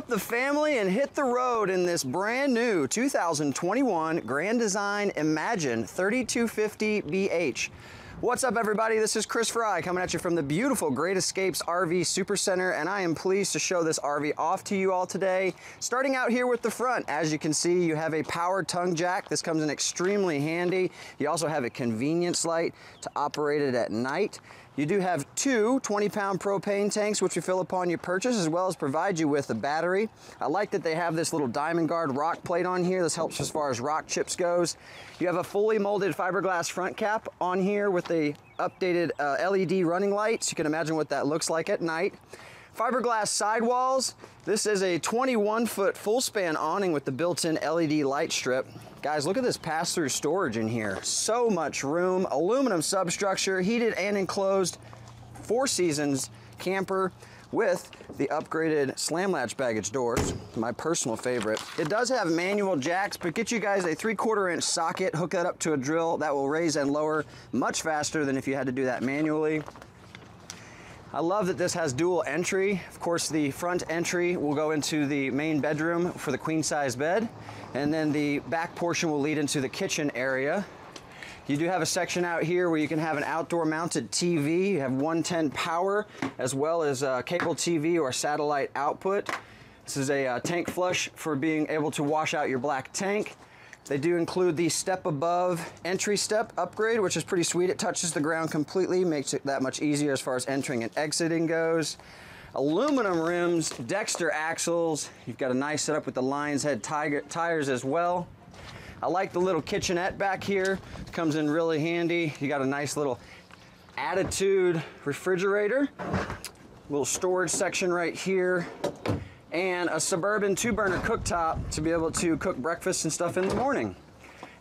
up the family and hit the road in this brand new 2021 Grand Design Imagine 3250BH. What's up everybody? This is Chris Fry coming at you from the beautiful Great Escapes RV Supercenter and I am pleased to show this RV off to you all today. Starting out here with the front, as you can see you have a power tongue jack. This comes in extremely handy. You also have a convenience light to operate it at night. You do have two 20 pound propane tanks which you fill upon your purchase as well as provide you with a battery. I like that they have this little diamond guard rock plate on here. This helps as far as rock chips goes. You have a fully molded fiberglass front cap on here with the updated uh, LED running lights. You can imagine what that looks like at night. Fiberglass sidewalls. This is a 21 foot full span awning with the built-in LED light strip. Guys, look at this pass-through storage in here. So much room, aluminum substructure, heated and enclosed, four seasons camper with the upgraded slam latch baggage doors, my personal favorite. It does have manual jacks, but get you guys a three quarter inch socket, hook that up to a drill that will raise and lower much faster than if you had to do that manually. I love that this has dual entry. Of course, the front entry will go into the main bedroom for the queen size bed, and then the back portion will lead into the kitchen area. You do have a section out here where you can have an outdoor mounted TV. You have 110 power as well as a cable TV or satellite output. This is a uh, tank flush for being able to wash out your black tank. They do include the step above entry step upgrade, which is pretty sweet. It touches the ground completely, makes it that much easier as far as entering and exiting goes. Aluminum rims, Dexter axles. You've got a nice setup with the Lionshead tiger, tires as well. I like the little kitchenette back here. It comes in really handy. You got a nice little attitude refrigerator. Little storage section right here and a Suburban two burner cooktop to be able to cook breakfast and stuff in the morning.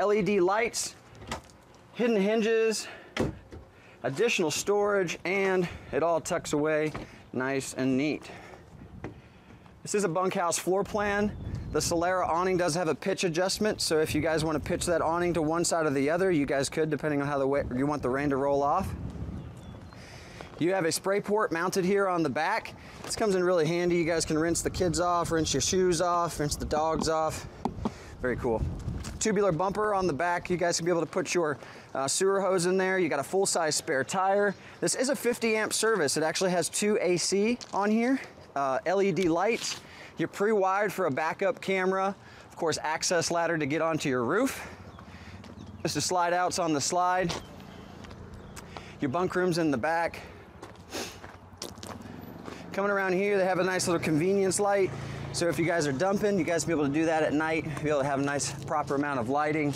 LED lights, hidden hinges, additional storage, and it all tucks away nice and neat. This is a bunkhouse floor plan. The Solera awning does have a pitch adjustment, so if you guys want to pitch that awning to one side or the other, you guys could, depending on how the way you want the rain to roll off. You have a spray port mounted here on the back. This comes in really handy. You guys can rinse the kids off, rinse your shoes off, rinse the dogs off. Very cool. Tubular bumper on the back. You guys can be able to put your uh, sewer hose in there. You got a full-size spare tire. This is a 50 amp service. It actually has two AC on here, uh, LED lights. You're pre-wired for a backup camera. Of course, access ladder to get onto your roof. The slide outs on the slide. Your bunk room's in the back. Coming around here, they have a nice little convenience light. So if you guys are dumping, you guys be able to do that at night, be able to have a nice proper amount of lighting.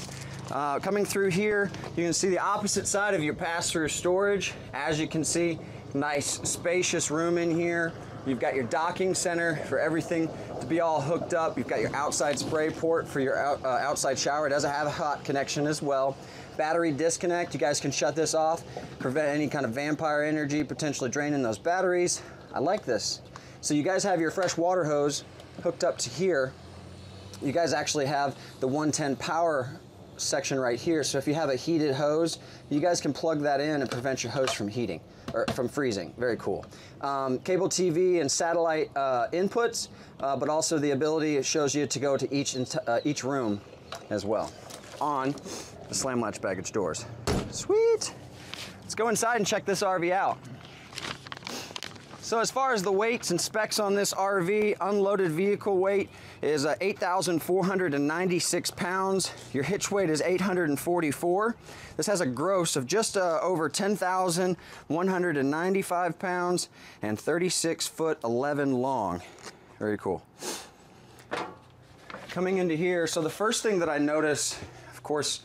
Uh, coming through here, you can see the opposite side of your pass-through storage. As you can see, nice spacious room in here. You've got your docking center for everything to be all hooked up. You've got your outside spray port for your out, uh, outside shower. It doesn't have a hot connection as well. Battery disconnect, you guys can shut this off, prevent any kind of vampire energy potentially draining those batteries. I like this. So you guys have your fresh water hose hooked up to here. You guys actually have the 110 power section right here. So if you have a heated hose, you guys can plug that in and prevent your hose from heating or from freezing. Very cool. Um, cable TV and satellite uh, inputs, uh, but also the ability it shows you to go to each uh, each room as well on the slam latch baggage doors. Sweet. Let's go inside and check this RV out. So as far as the weights and specs on this RV, unloaded vehicle weight is uh, 8,496 pounds. Your hitch weight is 844. This has a gross of just uh, over 10,195 pounds and 36 foot 11 long. Very cool. Coming into here, so the first thing that I notice, of course,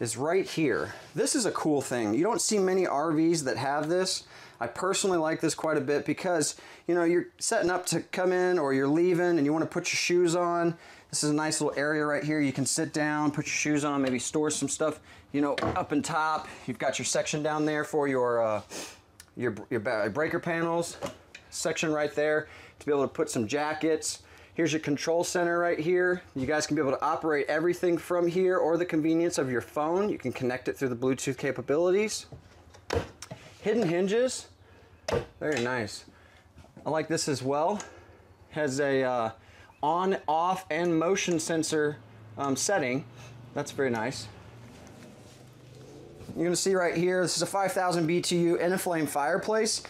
is right here. This is a cool thing. You don't see many RVs that have this. I personally like this quite a bit because, you know, you're setting up to come in or you're leaving and you want to put your shoes on. This is a nice little area right here. You can sit down, put your shoes on, maybe store some stuff, you know, up and top. You've got your section down there for your, uh, your, your breaker panels. Section right there to be able to put some jackets. Here's your control center right here. You guys can be able to operate everything from here or the convenience of your phone. You can connect it through the Bluetooth capabilities. Hidden hinges, very nice. I like this as well. has a uh, on, off, and motion sensor um, setting. That's very nice. You're gonna see right here, this is a 5000 BTU Enflame fireplace.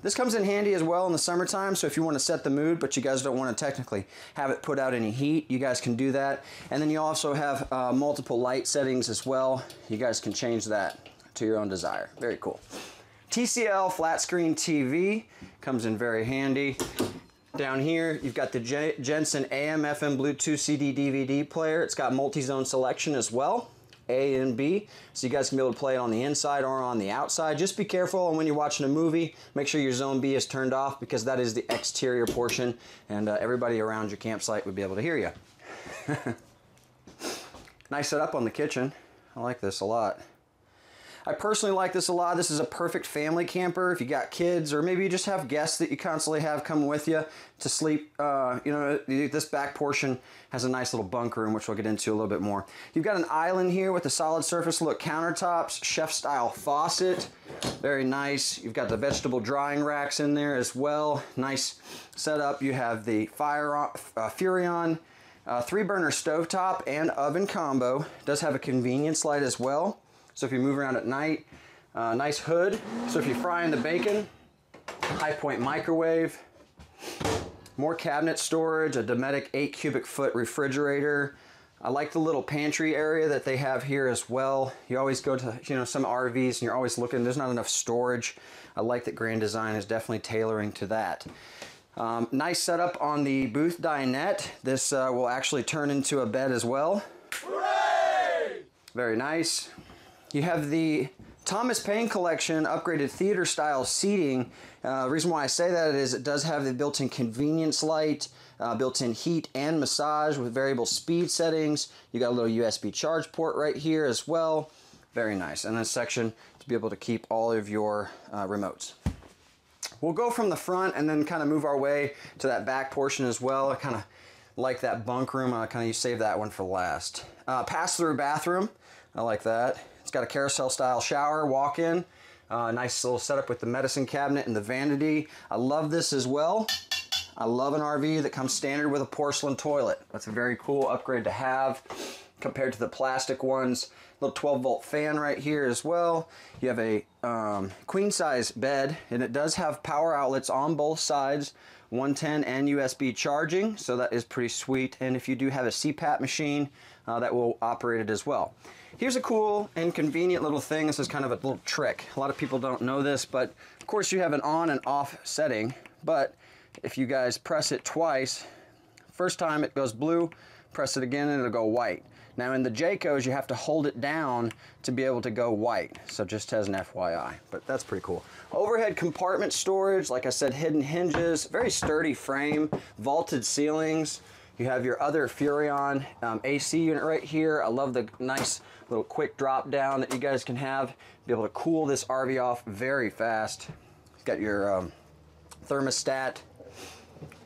This comes in handy as well in the summertime, so if you want to set the mood, but you guys don't want to technically have it put out any heat, you guys can do that. And then you also have uh, multiple light settings as well. You guys can change that to your own desire. Very cool. TCL flat screen TV comes in very handy. Down here, you've got the Jensen AM, FM, Bluetooth, CD, DVD player. It's got multi-zone selection as well. A and B. So you guys can be able to play it on the inside or on the outside. Just be careful when you're watching a movie, make sure your zone B is turned off because that is the exterior portion and uh, everybody around your campsite would be able to hear you. nice setup on the kitchen. I like this a lot. I personally like this a lot. This is a perfect family camper if you got kids or maybe you just have guests that you constantly have come with you to sleep. Uh, you know, this back portion has a nice little bunk room, which we'll get into a little bit more. You've got an island here with a solid surface look countertops, chef style faucet, very nice. You've got the vegetable drying racks in there as well. Nice setup. You have the Fire uh, Furrion uh, three burner stovetop and oven combo. Does have a convenience light as well. So if you move around at night, uh, nice hood. So if you fry in the bacon, high point microwave, more cabinet storage, a Dometic 8 cubic foot refrigerator. I like the little pantry area that they have here as well. You always go to you know some RVs and you're always looking, there's not enough storage. I like that Grand Design is definitely tailoring to that. Um, nice setup on the booth dinette. This uh, will actually turn into a bed as well. Hooray! Very nice. You have the Thomas Payne Collection upgraded theater style seating. Uh, the reason why I say that is it does have the built-in convenience light, uh, built-in heat and massage with variable speed settings. You got a little USB charge port right here as well. Very nice. And a section to be able to keep all of your uh, remotes. We'll go from the front and then kind of move our way to that back portion as well. I kind of like that bunk room. I kind of save that one for last. Uh, pass-through bathroom. I like that. It's got a carousel style shower, walk-in. Uh, nice little setup with the medicine cabinet and the vanity. I love this as well. I love an RV that comes standard with a porcelain toilet. That's a very cool upgrade to have compared to the plastic ones. Little 12 volt fan right here as well. You have a um, queen size bed and it does have power outlets on both sides. 110 and USB charging, so that is pretty sweet. And if you do have a CPAP machine, uh, that will operate it as well. Here's a cool and convenient little thing. This is kind of a little trick. A lot of people don't know this, but of course you have an on and off setting. But if you guys press it twice, first time it goes blue, press it again and it'll go white. Now in the Jaycos, you have to hold it down to be able to go white. So just as an FYI, but that's pretty cool. Overhead compartment storage, like I said, hidden hinges, very sturdy frame, vaulted ceilings. You have your other Furrion um, AC unit right here. I love the nice little quick drop down that you guys can have. Be able to cool this RV off very fast. Got your um, thermostat,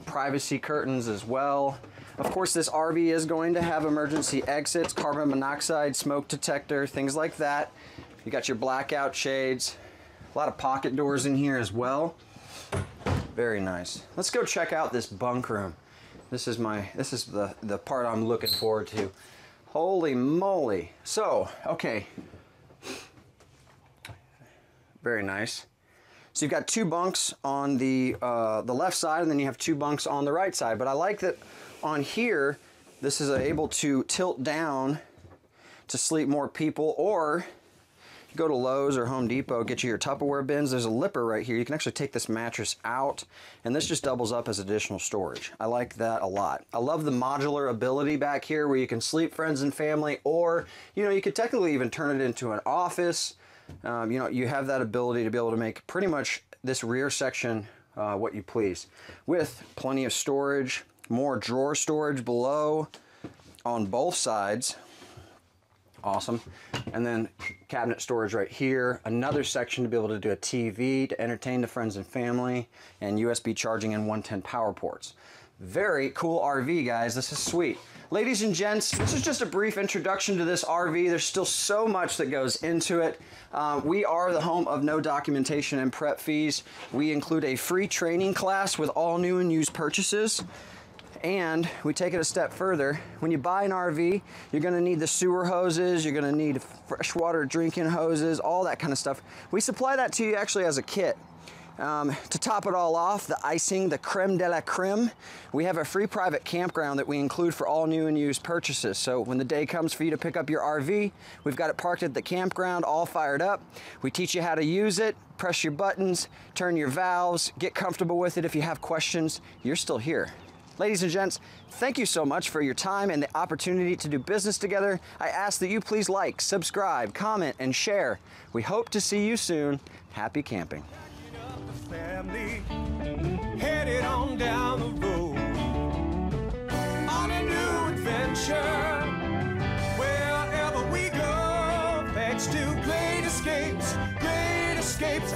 privacy curtains as well. Of course, this RV is going to have emergency exits, carbon monoxide, smoke detector, things like that. You got your blackout shades, a lot of pocket doors in here as well. Very nice. Let's go check out this bunk room. This is my, this is the, the part I'm looking forward to. Holy moly. So, okay. Very nice. So you've got two bunks on the, uh, the left side and then you have two bunks on the right side. But I like that on here, this is able to tilt down to sleep more people or go to Lowe's or Home Depot, get you your Tupperware bins. There's a lipper right here. You can actually take this mattress out, and this just doubles up as additional storage. I like that a lot. I love the modular ability back here where you can sleep friends and family, or, you know, you could technically even turn it into an office. Um, you know, you have that ability to be able to make pretty much this rear section uh, what you please, with plenty of storage, more drawer storage below on both sides awesome. And then cabinet storage right here, another section to be able to do a TV to entertain the friends and family, and USB charging and 110 power ports. Very cool RV, guys. This is sweet. Ladies and gents, this is just a brief introduction to this RV. There's still so much that goes into it. Uh, we are the home of no documentation and prep fees. We include a free training class with all new and used purchases. And we take it a step further. When you buy an RV, you're gonna need the sewer hoses, you're gonna need freshwater drinking hoses, all that kind of stuff. We supply that to you actually as a kit. Um, to top it all off, the icing, the creme de la creme, we have a free private campground that we include for all new and used purchases. So when the day comes for you to pick up your RV, we've got it parked at the campground, all fired up. We teach you how to use it, press your buttons, turn your valves, get comfortable with it. If you have questions, you're still here. Ladies and gents, thank you so much for your time and the opportunity to do business together. I ask that you please like, subscribe, comment, and share. We hope to see you soon. Happy camping. Escapes, great escapes